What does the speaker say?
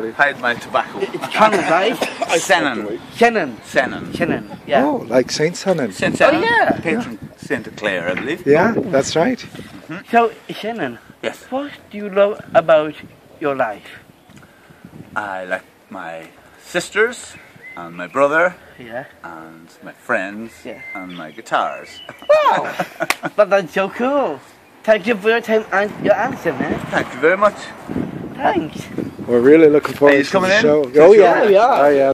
Hide my tobacco. It's Shannon, right? Shannon. Shannon. Shannon. Shannon, yeah. Oh, like Saint Shannon. Saint Oh, Shannon. yeah. Patron Saint Clare, I believe. Yeah, that's right. Mm-hmm. So, Shannon, Yes. what do you love about your life? I like my sisters and my brother Yeah. and my friends Yeah. and my guitars. Wow! but that's so cool. Thank you for your time and your answer, man. Thank you very much. Thanks. We're really looking forward you to coming the in? show. To the Oh show? yeah, Yeah, we are. Oh yeah.